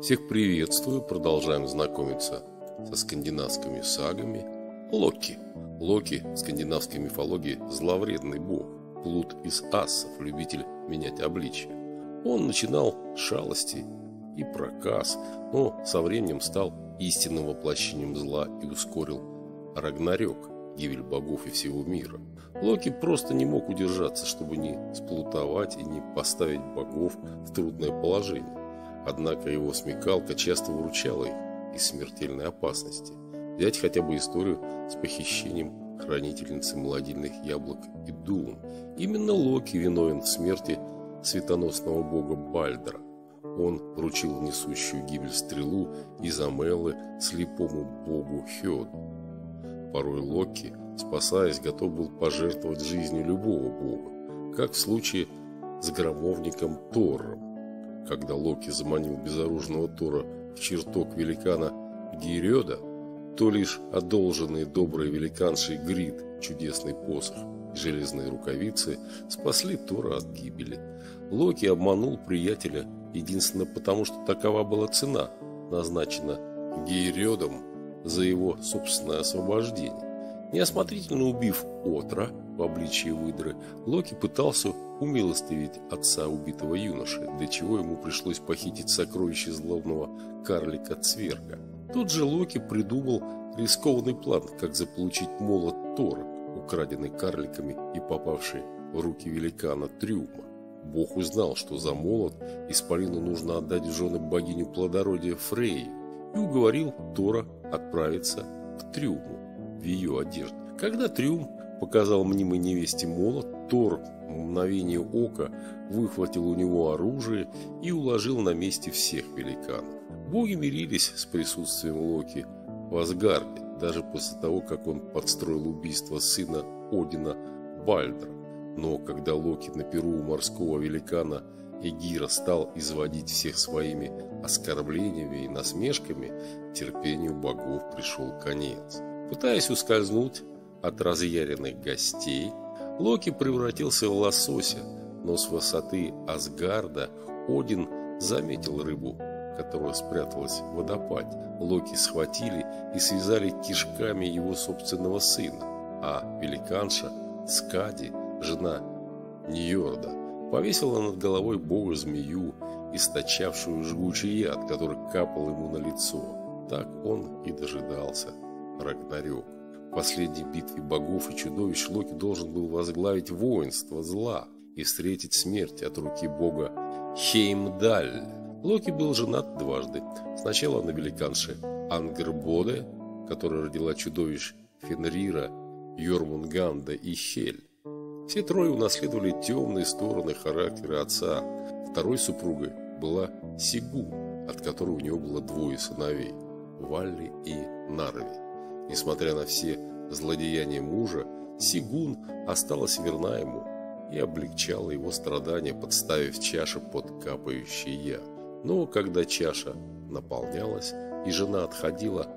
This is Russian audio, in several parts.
Всех приветствую, продолжаем знакомиться со скандинавскими сагами. Локи. Локи в скандинавской мифологии зловредный бог, плут из асов, любитель менять обличие. Он начинал с шалости и проказ, но со временем стал истинным воплощением зла и ускорил Рагнарёк, гибель богов и всего мира. Локи просто не мог удержаться, чтобы не сплутовать и не поставить богов в трудное положение. Однако его смекалка часто выручала их из смертельной опасности. Взять хотя бы историю с похищением хранительницы молодильных яблок и Дум. Именно Локи виновен в смерти светоносного бога Бальдра. Он вручил несущую гибель стрелу из Амелы слепому богу Хёду. Порой Локи, спасаясь, готов был пожертвовать жизнью любого бога, как в случае с громовником Тором. Когда Локи заманил безоружного Тора в чертог великана Гиреда, то лишь одолженные добрые великанши Грид, чудесный посох и железные рукавицы спасли Тора от гибели. Локи обманул приятеля единственно потому, что такова была цена, назначена Гейредом за его собственное освобождение. Неосмотрительно убив Отра в обличии выдры, Локи пытался умилостивить отца убитого юноши, для чего ему пришлось похитить сокровище злобного карлика Цверга. Тут же Локи придумал рискованный план, как заполучить молот Тора, украденный карликами и попавший в руки великана Трюма. Бог узнал, что за молот Исполину нужно отдать жены богиню плодородия Фрей и уговорил Тора отправиться к Трюму в ее одежде. Когда Трюм показал мнимой невесте молот, Тор мгновение ока выхватил у него оружие и уложил на месте всех великанов. Боги мирились с присутствием Локи в Асгарде, даже после того, как он подстроил убийство сына Одина Бальдра. Но когда Локи на перу у морского великана Эгира стал изводить всех своими оскорблениями и насмешками, терпению богов пришел конец. Пытаясь ускользнуть от разъяренных гостей, Локи превратился в лосося, но с высоты Асгарда Один заметил рыбу, которая спряталась в водопаде. Локи схватили и связали кишками его собственного сына, а великанша Скади, жена Ньорда, повесила над головой бога змею, источавшую жгучий яд, который капал ему на лицо. Так он и дожидался Рагнарёк. В последней битве богов и чудовищ Локи должен был возглавить воинство зла и встретить смерть от руки бога Хеймдаль. Локи был женат дважды. Сначала на великанше Ангербоде, которая родила чудовищ Фенрира, Йормунганда и Хель. Все трое унаследовали темные стороны характера отца. Второй супругой была Сигу, от которой у него было двое сыновей – Валли и Нарви. Несмотря на все злодеяния мужа, Сигун осталась верна ему и облегчала его страдания, подставив чашу под капающий яд. Но когда чаша наполнялась и жена отходила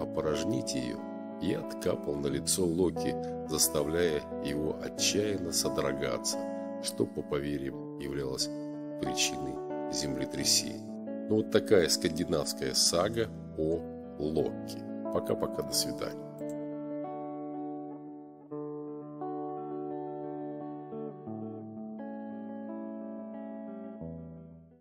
опорожнить ее – Яд капал на лицо Локи, заставляя его отчаянно содрогаться, что, по поверьям, являлось причиной землетрясения. Ну вот такая скандинавская сага о Локи. Пока-пока, до свидания.